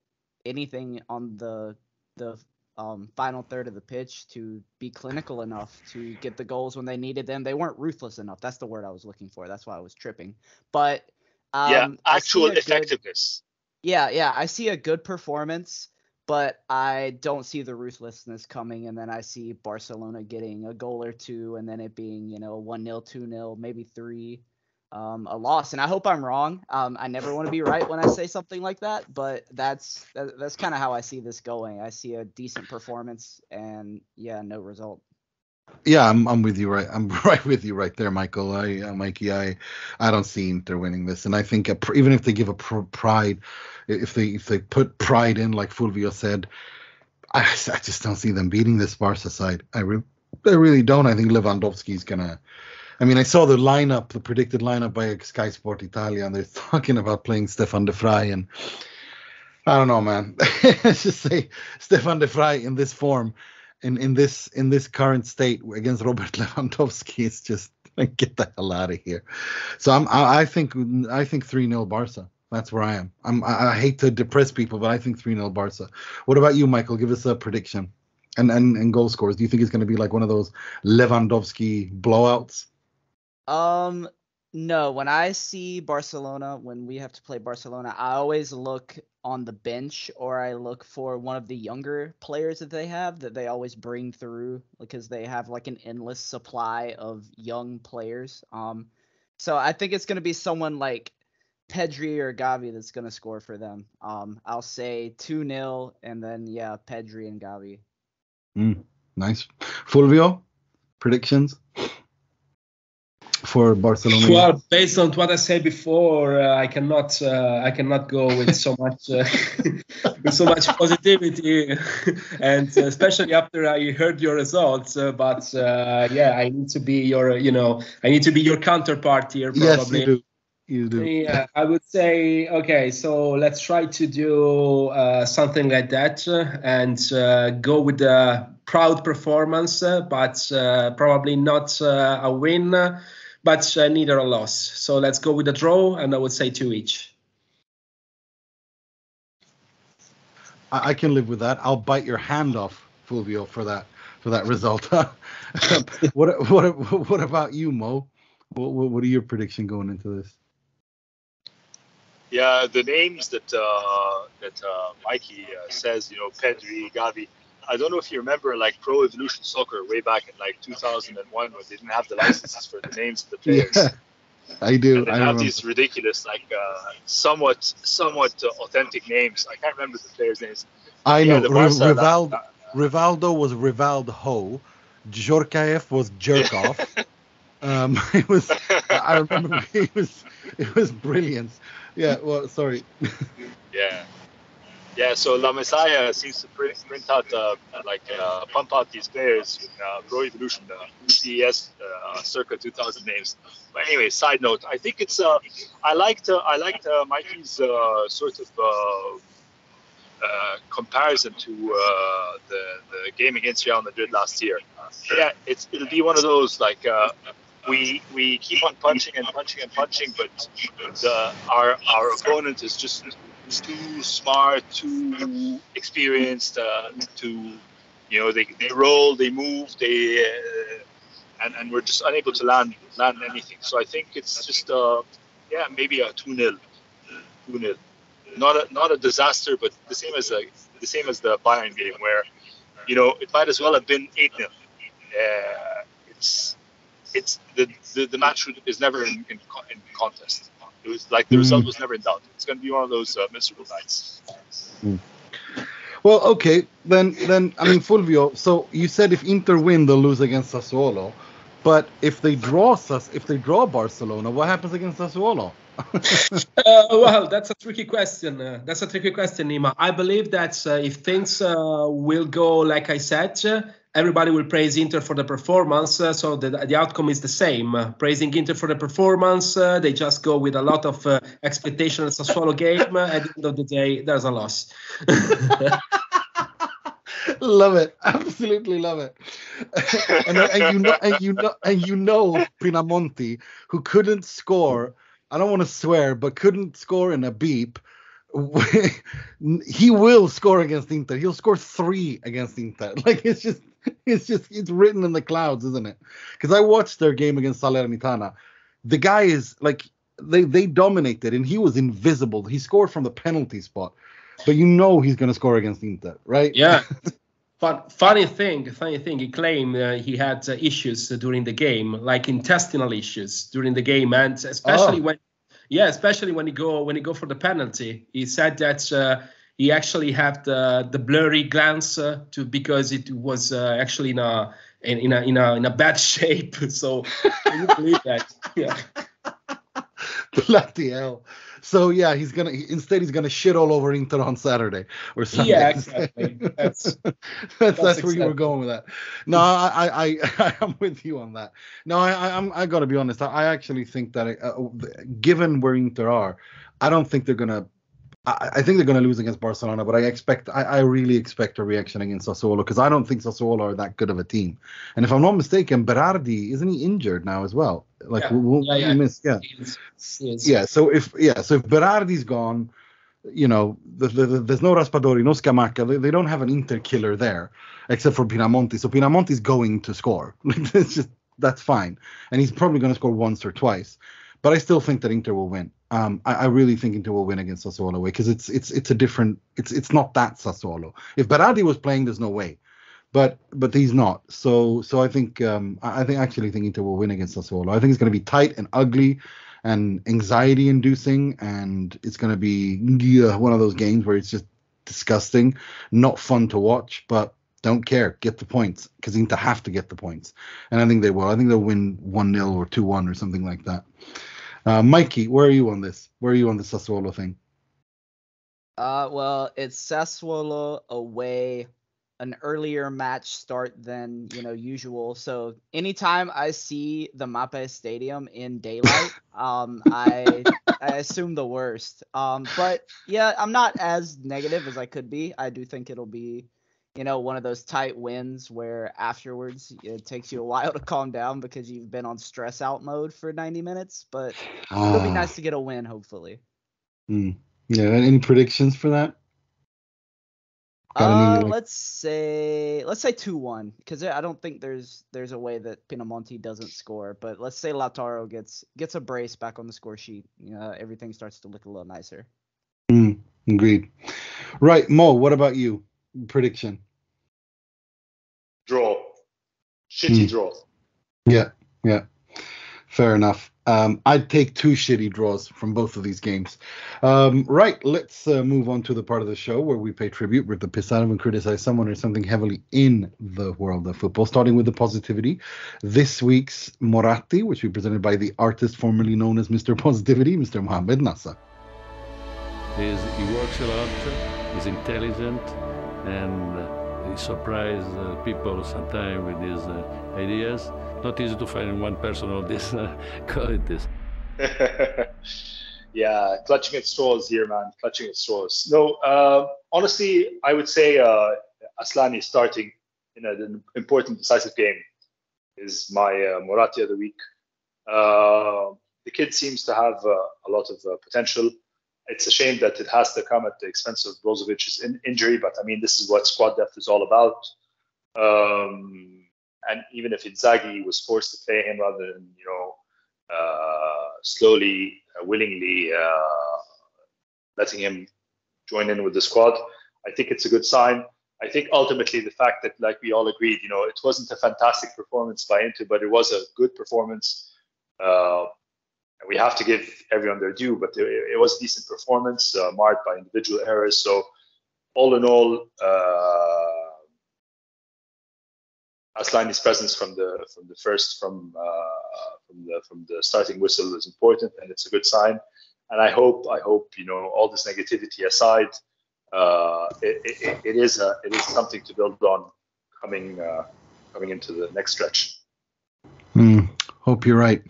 anything on the the um, final third of the pitch to be clinical enough to get the goals when they needed them. They weren't ruthless enough. That's the word I was looking for. That's why I was tripping. But um, yeah, actual a good- effectiveness. yeah, yeah, I see a good performance, but I don't see the ruthlessness coming. And then I see Barcelona getting a goal or two, and then it being, you know, 1 0, 2 0, maybe three, um, a loss. And I hope I'm wrong. Um, I never want to be right when I say something like that, but that's that, that's kind of how I see this going. I see a decent performance, and yeah, no result. Yeah, I'm I'm with you right. I'm right with you right there, Michael. I uh, Mikey, I I don't see Inter winning this, and I think a, even if they give a pr- pride, if they if they put pride in, like Fulvio said, I, I just don't see them beating this Barca side. I re- I really don't. I think Lewandowski's gonna. I mean, I saw the lineup, the predicted lineup by Sky Sport Italia, and they're talking about playing Stefan de Vrij, and I don't know, man. Let's just say Stefan de Vrij in this form in in this in this current state against Robert Lewandowski, it's just like get the hell out of here. So I'm I, I think I think three 0 Barca. That's where I am. I'm I, I hate to depress people, but I think three 0 Barca. What about you, Michael? Give us a prediction. And and and goal scores. Do you think it's going to be like one of those Lewandowski blowouts? Um, no. When I see Barcelona, when we have to play Barcelona, I always look on the bench or I look for one of the younger players that they have that they always bring through because they have like an endless supply of young players. Um, so I think it's gonna be someone like Pedri or Gavi that's gonna score for them. Um, I'll say two 0 and then yeah, Pedri and Gavi. Nice. Fulvio, predictions for Barcelona. Well, based on what I said before, uh, I cannot uh, I cannot go with so much uh, with so much positivity, and uh, especially after I heard your results. Uh, but uh, yeah, I need to be your you know I need to be your counterpart here. Probably. yes, you do. You do. Yeah, I would say okay. So let's try to do uh, something like that uh, and uh, go with a proud performance, uh, but uh, probably not uh, a win, uh, but uh, neither a loss. So let's go with a draw, and I would say two each. I, I can live with that. I'll bite your hand off, Fulvio, for that for that result. what what what about you, Mo? What, what what are your prediction going into this? Yeah, the names that uh, that uh, Mikey uh, says, you know, Pedri, Gavi. I don't know if you remember, like Pro Evolution Soccer, way back in like 2001, when they didn't have the licenses for the names of the players. Yeah, I do. I have remember. these ridiculous, like uh, somewhat, somewhat uh, authentic names. I can't remember the players' names. I Yeah, know. the Ri- Barca, that- Rivaldo, that- Rivaldo was Rivaldo. Djorkaeff was jerk off. um, it was. I remember it was. It was brilliant. Yeah. Well, sorry. Yeah. Yeah, so La Masia seems to print, print out, uh, like, uh, pump out these players in uh, Pro Evolution, uh, PES, uh, circa 2000 names. But anyway, side note, I think it's, uh, I liked, uh, I liked Mikey's sort of comparison to the, the game against Real Madrid last year. Yeah, it's, it'll be one of those, like, we we keep on punching and punching and punching, but the our our opponent is just too smart, too experienced uh, to You know, they, they roll, they move, they uh, and, and we're just unable to land land anything. So I think it's just uh, yeah maybe a two 0 two 0 Not a not a disaster, but the same as a, the same as the Bayern game where you know it might as well have been eight 0 uh, It's it's the, the, the match is never in, in, in contest. It was like the result was never in doubt. It's going to be one of those uh, miserable nights. Mm. Well, okay, then then I mean Fulvio. So you said if Inter win, they'll lose against Sassuolo. But if they draw us, if they draw Barcelona, what happens against Sassuolo? uh, well, that's a tricky question. Uh, that's a tricky question, Nima. I believe that uh, if things uh, will go like I said, uh, everybody will praise Inter for the performance. Uh, so the, the outcome is the same. praising Inter for the performance, uh, they just go with a lot of uh, expectation at Sassuolo game. Uh, at the end of the day, there's a loss. love it, absolutely love it. and, and, you know, and you know, and you know, Pinamonti, who couldn't score. I don't want to swear, but couldn't score in a beep. he will score against Inter. He'll score three against Inter. Like it's just, it's just, it's written in the clouds, isn't it? Because I watched their game against Salernitana. The guy is like, they they dominated, and he was invisible. He scored from the penalty spot but you know he's going to score against Inter, right? Yeah. But funny thing, funny thing, he claimed uh, he had uh, issues uh, during the game, like intestinal issues during the game, and especially oh. when, yeah, especially when he go when he go for the penalty. He said that uh, he actually had the the blurry glance uh, to because it was uh, actually in a in, in, a in a in a bad shape. So can you believe that? Yeah. Bloody hell. So yeah, he's gonna instead he's gonna shit all over Inter on Saturday or Sunday. Yeah, exactly. That's that's, that's, that's where you were going with that. No, I I, I am with you on that. No, I I'm I gotta be honest. I, I actually think that uh, given where Inter are, I don't think they're gonna I, I think they're going to lose against Barcelona, but I expect, I, I really expect a reaction against Sassuolo because I don't think Sassuolo are that good of a team. And if I'm not mistaken, Berardi isn't he injured now as well? Like yeah, we'll, yeah, yeah. Miss, yeah. He is. He is. yeah. So if yeah, so if Berardi's gone, you know, the, the, the, there's no Raspadori, no Scamacca. They, they, don't have an Inter killer there, except for Pinamonti. So Pinamonti's going to score. it's just that's fine, and he's probably going to score once or twice. But I still think that Inter will win. Um, I, I, really think Inter will win against Sassuolo away because it's it's it's a different. It's it's not that Sassuolo. If Berardi was playing, there's no way. But but he's not. So so I think um, I think actually think Inter will win against Sassuolo. I think it's going to be tight and ugly and anxiety inducing and it's going to be yeah, one of those games where it's just disgusting, not fun to watch, but don't care. Get the points because Inter have to get the points, and I think they will. I think they'll win one 0 or two one or something like that. Uh, Mikey, where are you on this? Where are you on the Sassuolo thing? Uh, well, it's Sassuolo away, an earlier match start than you know usual. So anytime I see the Mapei Stadium in daylight, um, I I assume the worst. Um, but yeah, I'm not as negative as I could be. I do think it'll be you know, one of those tight wins where afterwards it takes you a while to calm down because you've been on stress out mode for 90 minutes. But it'll be nice to get a win, hopefully. Mm. Yeah. Any predictions for that? Uh, let's say let's say two one because I don't think there's there's a way that Pinamonti doesn't score, but let's say Lautaro gets gets a brace back on the score sheet. You know, everything starts to look a little nicer. Mm, agreed. Right, Mo. What about you? Prediction? Draw. Shitty mm. draws. Yeah, yeah. Fair enough. Um, I'd take two shitty draws from both of these games. Um, right, let's uh, move on to the part of the show where we pay tribute, with the piss out of and criticize someone or something heavily in the world of football, starting with the positivity. This week's Moratti, which we presented by the artist formerly known as Mr. Positivity, Mr. Mohamed Nassar. He's, he works a lot, he's intelligent, and he surprised uh, people sometimes with his uh, ideas. Not easy to find one person of these uh, qualities. yeah, clutching at straws here, man. Clutching at straws. No, uh, honestly, I would say uh, Asllani starting in an important decisive game is my uh, Moratti of the week. Uh, the kid seems to have uh, a lot of uh, potential it's a shame that it has to come at the expense of Brozovic's in- injury, but I mean, this is what squad depth is all about. Um, and even if Inzaghi was forced to play him rather than you know uh, slowly, uh, willingly uh, letting him join in with the squad, I think it's a good sign. I think ultimately the fact that, like we all agreed, you know, it wasn't a fantastic performance by Inter, but it was a good performance. We have to give everyone their due, but it, it was a decent performance, uh, marked by individual errors. So, all in all, uh, Asllani's presence from the from the first from uh, from the from the starting whistle is important, and it's a good sign. And I hope I hope you know all this negativity aside, uh, it, it, it is a, it is something to build on coming uh, coming into the next stretch. Mm, hope you're right.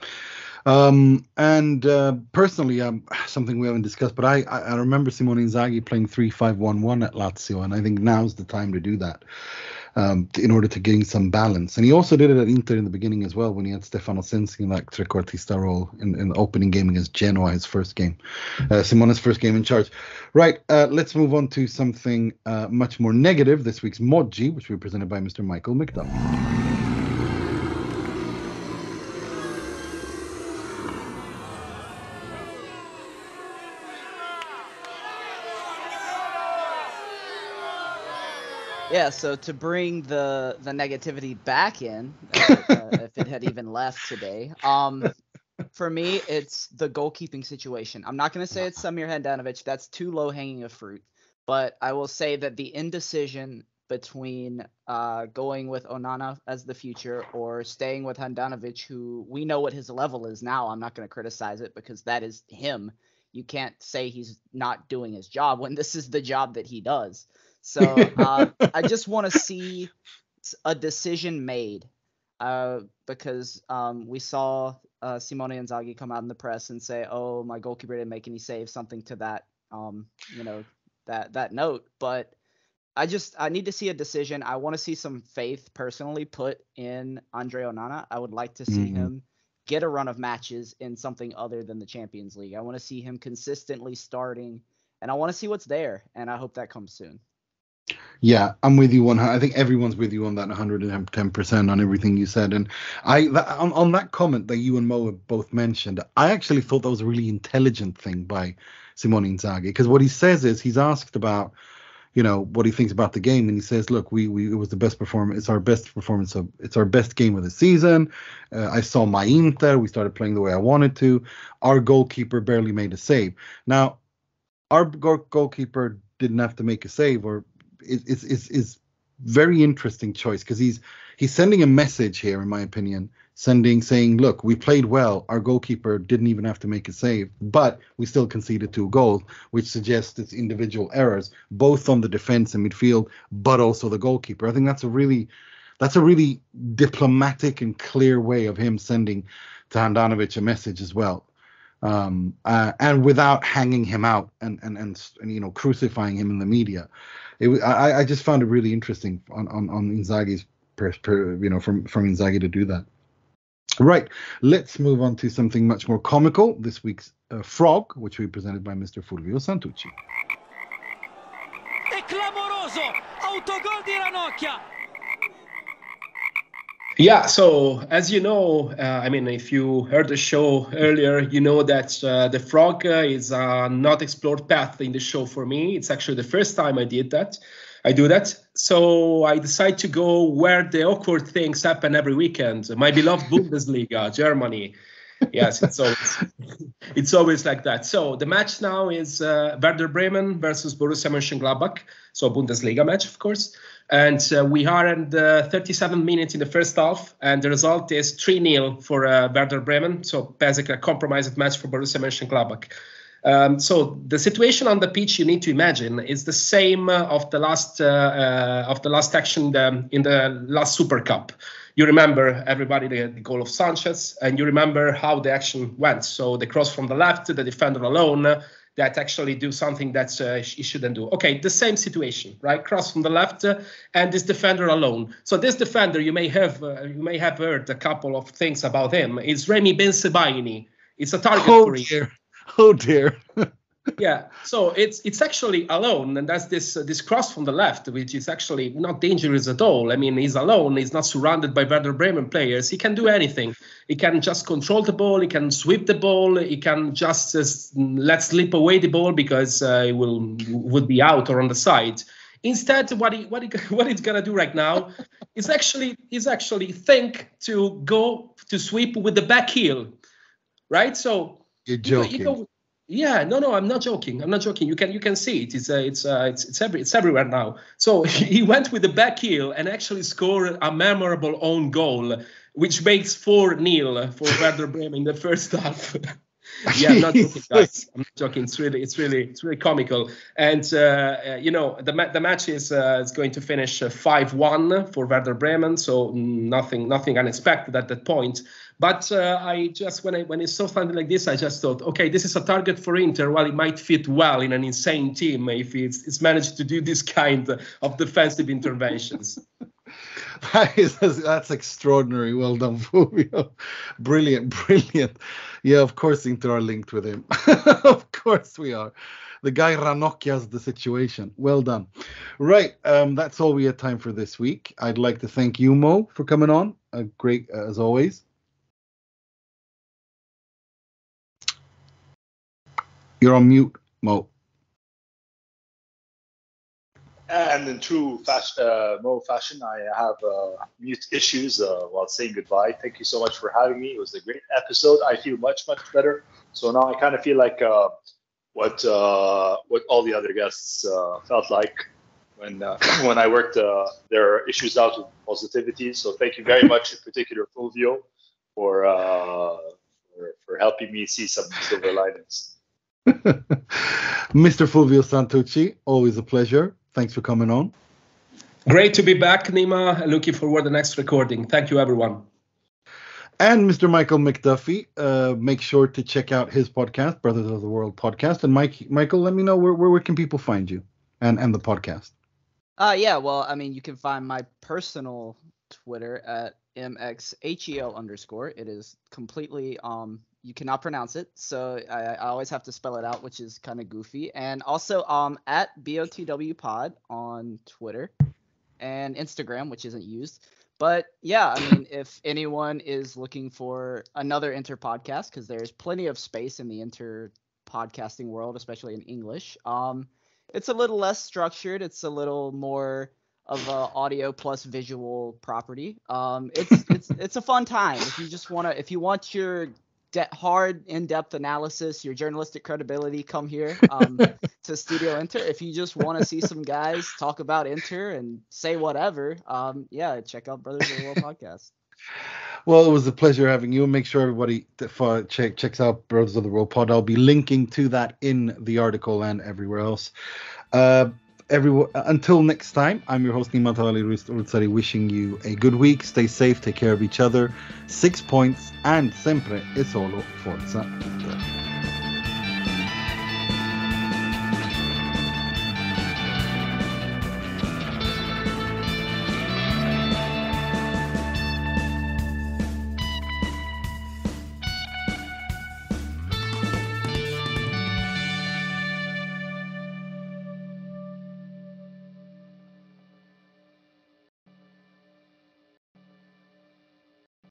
Um, and uh, personally, um, something we haven't discussed, but I, I remember Simone Inzaghi playing three five one one at Lazio, and I think now's the time to do that um, in order to gain some balance. And he also did it at Inter in the beginning as well when he had Stefano Sensi in that trequartista role in, in the opening game against Genoa, his first game, uh, Simone's first game in charge. Right, uh, let's move on to something uh, much more negative. This week's Moggi, which we presented by Mr. Michael McDuff. Yeah, so to bring the the negativity back in, uh, uh, if it had even left today, um, for me it's the goalkeeping situation. I'm not going to say it's Samir Handanovic; that's too low hanging a fruit. But I will say that the indecision between uh, going with Onana as the future or staying with Handanovic, who we know what his level is now. I'm not going to criticize it because that is him. You can't say he's not doing his job when this is the job that he does. So uh, I just want to see a decision made uh, because um, we saw uh, Simone Inzaghi come out in the press and say, "Oh, my goalkeeper didn't make any saves," something to that, um, you know, that that note. But I just I need to see a decision. I want to see some faith personally put in Andre Onana. I would like to see mm-hmm. him get a run of matches in something other than the Champions League. I want to see him consistently starting, and I want to see what's there. And I hope that comes soon. Yeah, I'm with you on. I think everyone's with you on that 110 percent on everything you said. And I that, on, on that comment that you and Mo have both mentioned, I actually thought that was a really intelligent thing by Simone Inzaghi because what he says is he's asked about, you know, what he thinks about the game, and he says, "Look, we we it was the best performance. It's our best performance of. It's our best game of the season. Uh, I saw my Inter. We started playing the way I wanted to. Our goalkeeper barely made a save. Now, our goalkeeper didn't have to make a save or is is is very interesting choice because he's he's sending a message here, in my opinion, sending saying, look, we played well. Our goalkeeper didn't even have to make a save, but we still conceded two goals, which suggests it's individual errors, both on the defense and midfield, but also the goalkeeper. I think that's a really that's a really diplomatic and clear way of him sending to Handanovic a message as well. Um, uh, and without hanging him out and, and, and, and, you know, crucifying him in the media it I, I just found it really interesting on on, on Inzaghi's per, per, you know from from Inzaghi to do that. Right, let's move on to something much more comical. This week's uh, Frog, which we presented by Mr. Fulvio Santucci. Yeah, so as you know, uh, I mean, if you heard the show earlier, you know that uh, the frog uh, is a not explored path in the show for me. It's actually the first time I did that. I do that. So I decide to go where the awkward things happen every weekend. My beloved Bundesliga, Germany. Yes, it's always it's always like that. So the match now is uh, Werder Bremen versus Borussia Mönchengladbach. So Bundesliga match, of course. And uh, we are in the 37 minutes in the first half, and the result is 3 0 for uh, Werder Bremen. So basically, a compromised match for Borussia Mönchengladbach. Um, so the situation on the pitch you need to imagine is the same uh, of the last uh, uh, of the last action um, in the last Super Cup. You remember everybody the, the, goal of Sanchez, and you remember how the action went. So the cross from the left, the defender alone, that actually do something that uh, he shouldn't do. Okay, the same situation, right? Cross from the left uh, and this defender alone. So this defender, you may have uh, you may have heard a couple of things about him. It's Ramy Bensebaini. It's a target oh, for dear. Oh dear. yeah. So it's it's actually alone, and that's this uh, this cross from the left, which is actually not dangerous at all. I mean, he's alone. He's not surrounded by Werder Bremen players. He can do anything. He can just control the ball. He can sweep the ball. He can just uh, let slip away the ball because uh, he will would be out or on the side. Instead, what he what he what he's gonna do right now is actually is actually think to go to sweep with the back heel, right? So you're joking. You go, yeah, no, no, I'm not joking. I'm not joking. You can you can see it. It's uh, it's uh, it's it's every it's everywhere now. So he went with the back heel and actually scored a memorable own goal, which makes four nil for Werder Bremen in the first half. Yeah, I'm not joking, guys. I'm not joking. It's really, it's really, it's really comical. And uh, uh you know, the ma- the match is uh, is going to finish uh, five one for Werder Bremen. So nothing, nothing unexpected at that point. But uh, I just when I when I saw something like this, I just thought, okay, this is a target for Inter. Well, it might fit well in an insane team if it's, it's managed to do this kind of defensive interventions. that is that's extraordinary. Well done, Fulvio. Brilliant, brilliant. Yeah, of course Inter are linked with him. of course we are. The guy Ranocchia's the situation. Well done. Right, um, that's all we had time for this week. I'd like to thank you, Mo, for coming on. Uh, great uh, as always. You're on mute, Mo. And in true fashion, uh, Mo fashion, I have uh, mute issues uh, while saying goodbye. Thank you so much for having me. It was a great episode. I feel much, much better. So now I kind of feel like uh, what uh, what all the other guests uh, felt like when when I worked their issues out with positivity. So thank you very much, in particular, Fulvio, for, for, for helping me see some silver linings. Mr. Fulvio Santucci, always a pleasure. Thanks for coming on. Great to be back, Nima. Looking forward to the next recording. Thank you, everyone. And Mr. Michael McDuffie, uh, make sure to check out his podcast, Brothers of the World podcast. And Mike, Michael, let me know where, where, where can people find you and, and the podcast. Uh, yeah, well, I mean, you can find my personal Twitter at mxhel underscore. It is completely um you cannot pronounce it, so I, I always have to spell it out, which is kind of goofy. And also um at botw pod on Twitter and Instagram, which isn't used. But yeah, I mean, if anyone is looking for another inter podcast, because there's plenty of space in the inter podcasting world, especially in English. Um, it's a little less structured. It's a little more of a audio plus visual property. Um, it's it's it's a fun time if you just want to if you want your de- hard in-depth analysis, your journalistic credibility, come here um, to Studio Inter. If you just want to see some guys talk about Inter and say whatever, um, yeah, check out Brothers of the World podcast. Well, it was a pleasure having you. Make sure everybody for check, checks out Brothers of the World pod. I'll be linking to that in the article and everywhere else. Uh, everyone, until next time, I'm your host Nima Ali Roodsari, wishing you a good week. Stay safe, take care of each other. Six points, and sempre e solo forza.